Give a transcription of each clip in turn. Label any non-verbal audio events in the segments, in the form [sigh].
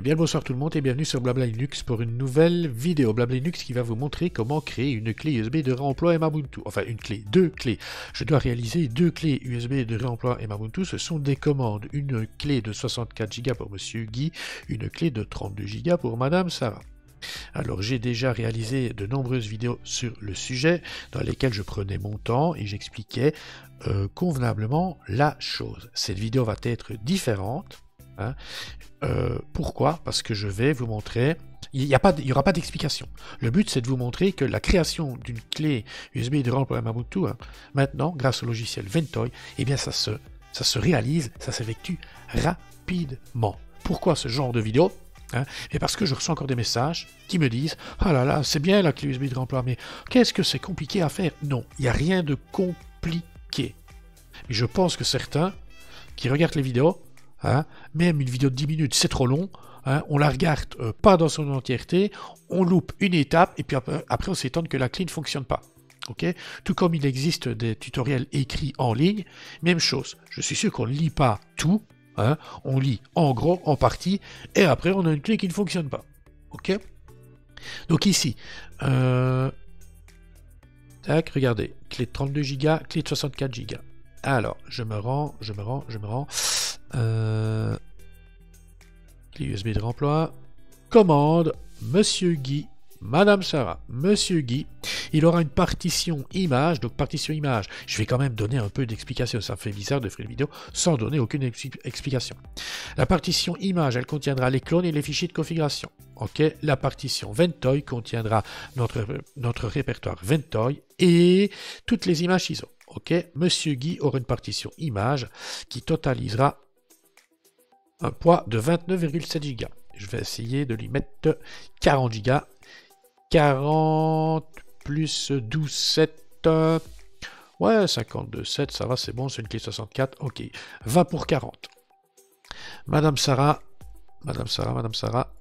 Eh bien bonsoir tout le monde et bienvenue sur Blabla Linux pour une nouvelle vidéo Blabla Linux qui va vous montrer comment créer une clé USB de réemploi Ubuntu. Enfin une clé, deux clés. Je dois réaliser deux clés USB de réemploi Ubuntu. Ce sont des commandes. Une clé de 64 Go pour Monsieur Guy, une clé de 32 Go pour Madame Sarah. Alors j'ai déjà réalisé de nombreuses vidéos sur le sujet dans lesquelles je prenais mon temps et j'expliquais euh, convenablement la chose. Cette vidéo va être différente Hein. Euh, pourquoi? Parce que je vais vous montrer. Il n'y aura pas d'explication. Le but, c'est de vous montrer que la création d'une clé USB de pour Ubuntu, hein, maintenant, grâce au logiciel Ventoy, eh bien, ça se, réalise, ça s'effectue rapidement. Pourquoi ce genre de vidéo? Hein et parce que je reçois encore des messages qui me disent Ah là là, c'est bien la clé USB de remploi, mais qu'est-ce que c'est compliqué à faire? Non, il n'y a rien de compliqué. Mais je pense que certains qui regardent les vidéos Hein. Même une vidéo de 10 minutes, c'est trop long. Hein. On la regarde euh, pas dans son entièreté, on loupe une étape et puis après, on s'étonne que la clé ne fonctionne pas. Tout comme il existe des tutoriels écrits en ligne, même chose. Je suis sûr qu'on ne lit pas tout, hein. on lit en gros, en partie, et après on a une clé qui ne fonctionne pas. Donc ici, euh... tac, regardez, clé de 32 Go, clé de 64 Go. Alors, je me rends, je me rends, je me rends. Euh, USB de remploi. Commande, Monsieur Guy, Madame Sarah, Monsieur Guy. Il aura une partition image, donc partition image. Je vais quand même donner un peu d'explication. Ça fait bizarre de faire une vidéo sans donner aucune explication. La partition image, elle contiendra les clones et les fichiers de configuration. Ok, la partition Ventoy contiendra notre, notre répertoire Ventoy et toutes les images ISO. Ok, Monsieur Guy aura une partition image qui totalisera un poids de 29,7 Go. Je vais essayer de lui mettre 40 Go. 40 plus 12, 7. ouais, 52, 7, ça va, c'est bon, c'est une clé 64. Ok, 20 pour 40. Madame Sarah, Madame Sarah, Madame Sarah,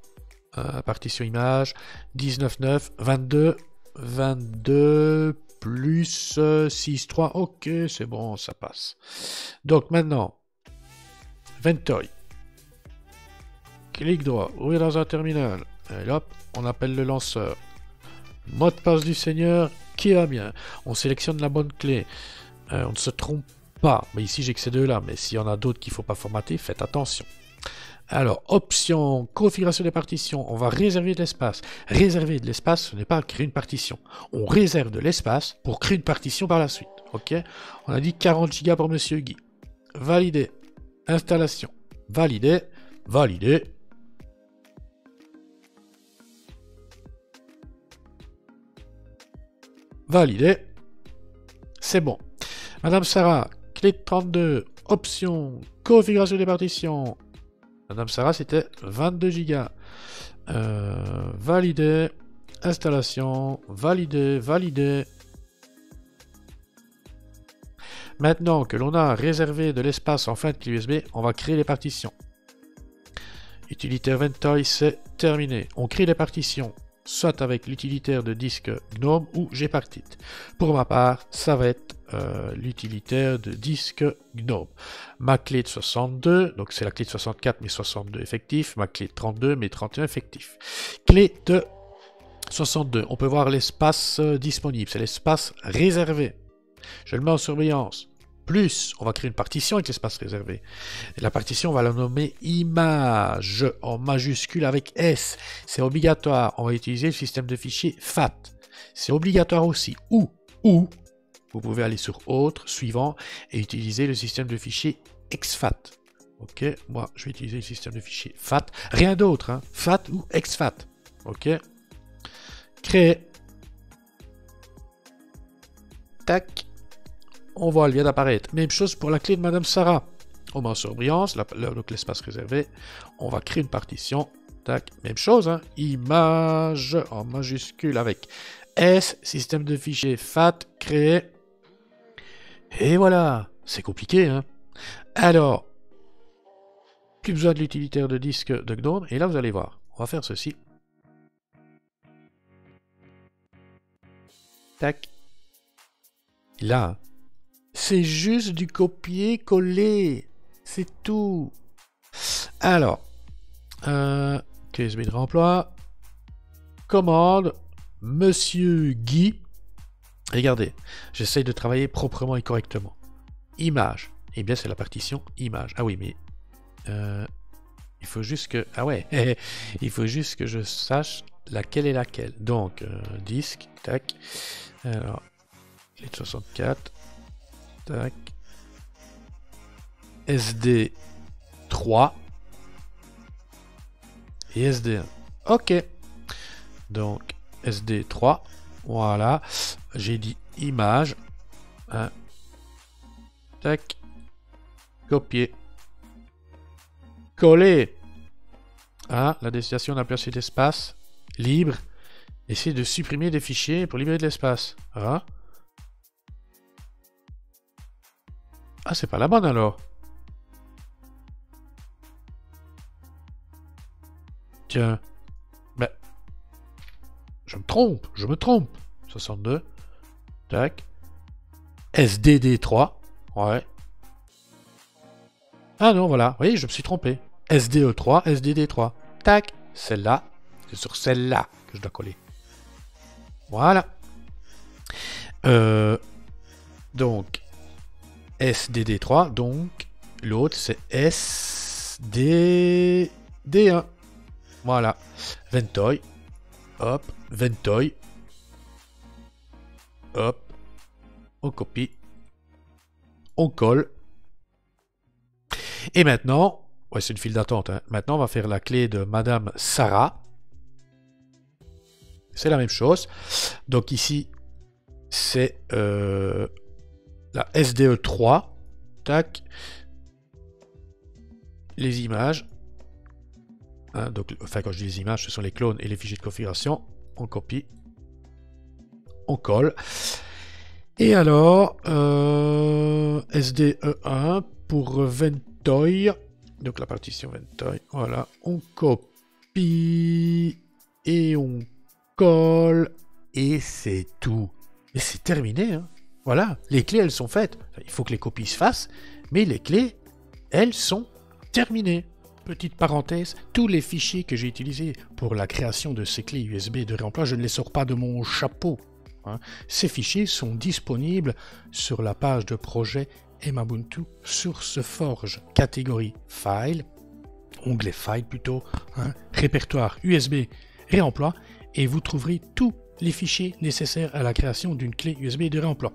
euh, partition image, 19, 9, 22, 22 plus 6, 3. Ok, c'est bon, ça passe. Donc maintenant, Ventoy. Clic droit, ouvrir dans un terminal. Et hop, on appelle le lanceur. Mot de passe du Seigneur, qui va bien. On sélectionne la bonne clé. Euh, on ne se trompe pas. Mais ici, j'ai que ces deux-là. Mais s'il y en a d'autres qu'il ne faut pas formater, faites attention. Alors, option, configuration des partitions, on va réserver de l'espace. Réserver de l'espace, ce n'est pas créer une partition. On réserve de l'espace pour créer une partition par la suite. Ok? On a dit 40 Go pour Monsieur Guy. Valider. Installation. Valider. Valider. Validé. C'est bon. Madame Sarah, clé de 32, option, configuration des partitions. Madame Sarah, c'était 22 Go. Euh, validé. Installation. Validé. Validé. Maintenant que l'on a réservé de l'espace en fin de clé USB, on va créer les partitions. Utilitaire Ventoy, c'est terminé. On crée les partitions soit avec l'utilitaire de disque GNOME ou Gpartit. Pour ma part, ça va être euh, l'utilitaire de disque GNOME. Ma clé de 62, donc c'est la clé de 64 mais 62 effectifs, ma clé de 32 mais 31 effectifs. Clé de 62, on peut voir l'espace euh, disponible, c'est l'espace réservé. Je le mets en surveillance plus, on va créer une partition avec l'espace réservé. la partition, on va la nommer image en majuscule avec S. C'est obligatoire. On va utiliser le système de fichiers FAT. C'est obligatoire aussi. Ou, ou, vous pouvez aller sur autre, suivant, et utiliser le système de fichiers exFAT. Ok, moi je vais utiliser le système de fichiers FAT. Rien d'autre, hein. FAT ou exFAT. Ok. Créer. Tac on voit, elle vient d'apparaître. Même chose pour la clé de Madame Sarah. On met en surbrillance, donc l'espace réservé. On va créer une partition. Tac, même chose, hein. image en majuscule avec S, système de fichiers FAT, créé. Et voilà, c'est compliqué, hein. Alors, plus besoin de l'utilitaire de disque de GNOME, et là vous allez voir, on va faire ceci. Tac. Là, c'est juste du copier-coller. C'est tout. Alors, euh, de remploi. Commande, Monsieur Guy. Regardez, j'essaye de travailler proprement et correctement. Image. Eh bien, c'est la partition image. Ah oui, mais... Euh, il faut juste que... Ah ouais, [laughs] il faut juste que je sache laquelle est laquelle. Donc, euh, disque, tac. Alors, clé de 64. SD 3 et SD1. Ok. Donc, SD3. Voilà. J'ai dit image. Hein. Tac. Copier. Coller. Ah, la destination n'a plus assez d'espace. Libre. Essayer de supprimer des fichiers pour libérer de l'espace. Ah. Ah, c'est pas la bonne alors. Tiens. Ben. Je me trompe, je me trompe. 62. Tac. SDD3. Ouais. Ah non, voilà. Oui, je me suis trompé. SDE3, SDD3. Tac. Celle-là. C'est sur celle-là que je dois coller. Voilà. Euh, donc, SDD3. Donc, l'autre, c'est SDD1. Voilà. Ventoy. Hop. Ventoy. Hop. On copie. On colle. Et maintenant, ouais, c'est une file d'attente. Hein. Maintenant, on va faire la clé de Madame Sarah. C'est la même chose. Donc ici, c'est euh, la SDE 3. Tac. Les images. Hein, donc, enfin, quand je dis les images, ce sont les clones et les fichiers de configuration. On copie. On colle. Et alors, euh, SDE1 pour Ventoy. Donc la partition Ventoy. Voilà. On copie. Et on colle. Et c'est tout. Et c'est terminé. Hein. Voilà. Les clés, elles sont faites. il faut que les copies se fassent. Mais les clés, elles sont terminées. Petite parenthèse, tous les fichiers que j'ai utilisés pour la création de ces clés USB de réemploi, je ne les sors pas de mon chapeau. Hein. Ces fichiers sont disponibles sur la page de projet Emabuntu Source Forge, catégorie File, onglet File plutôt, hein, répertoire USB réemploi, et vous trouverez tous les fichiers nécessaires à la création d'une clé USB de réemploi.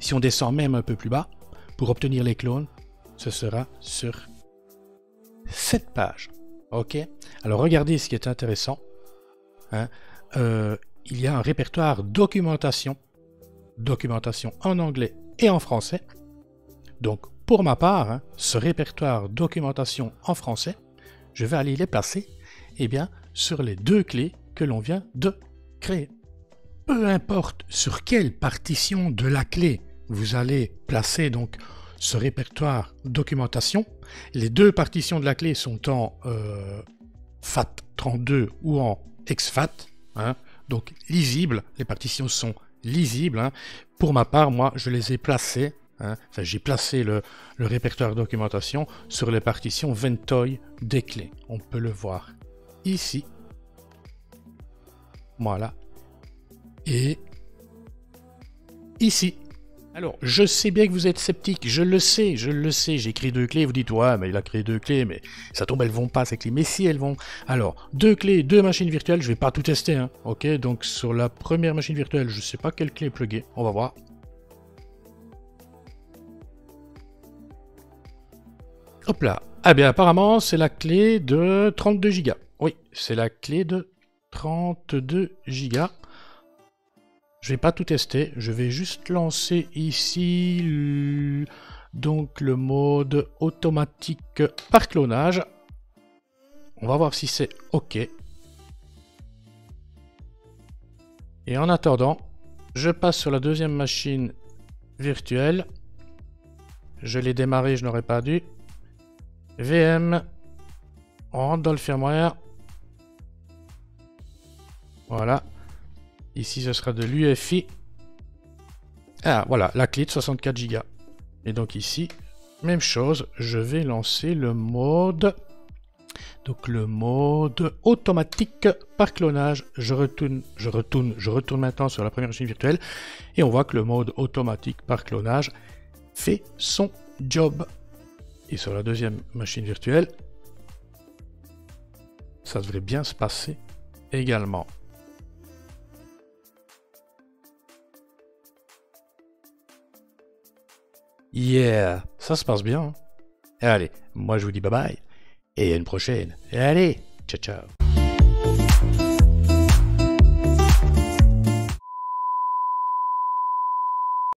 Si on descend même un peu plus bas, pour obtenir les clones, ce sera sur cette page. Ok Alors regardez ce qui est intéressant. Hein. Euh, il y a un répertoire documentation. Documentation en anglais et en français. Donc pour ma part, hein, ce répertoire documentation en français, je vais aller les placer eh bien, sur les deux clés que l'on vient de créer. Peu importe sur quelle partition de la clé vous allez placer donc ce répertoire documentation. Les deux partitions de la clé sont en euh, FAT32 ou en exFAT, hein, donc lisibles. Les partitions sont lisibles. Hein. Pour ma part, moi, je les ai placées. Hein, enfin, j'ai placé le, répertoire documentation sur les partitions Ventoy des clés. On peut le voir ici. Voilà. Et ici. Alors, je sais bien que vous êtes sceptique, je le sais, je le sais, j'ai créé deux clés, vous dites, ouais, mais il a créé deux clés, mais ça tombe, elles vont pas, ces clés. Mais si, elles vont. Alors, deux clés, deux machines virtuelles, je vais pas tout tester, hein, ok Donc, sur la première machine virtuelle, je sais pas quelle clé est pluguée, on va voir. Hop là. Ah bien, apparemment, c'est la clé de 32 Go. Oui, c'est la clé de 32 Go. Je vais pas tout tester, je vais juste lancer ici donc le mode automatique par clonage. On va voir si c'est OK. Et en attendant, je passe sur la deuxième machine virtuelle. Je l'ai démarré, je n'aurais pas dû. VM. On rentre dans le firmware. Voilà. Ici, ce sera de l'UFI. Ah, voilà, la clé de 64 Go. Et donc ici, même chose, je vais lancer le mode Donc le mode automatique par clonage, je retourne, je retourne, je retourne maintenant sur la première machine virtuelle et on voit que le mode automatique par clonage fait son job. Et sur la deuxième machine virtuelle, ça devrait bien se passer également. Yeah, ça se passe bien. Hein. Allez, moi je vous dis bye bye et à une prochaine. Allez, ciao ciao.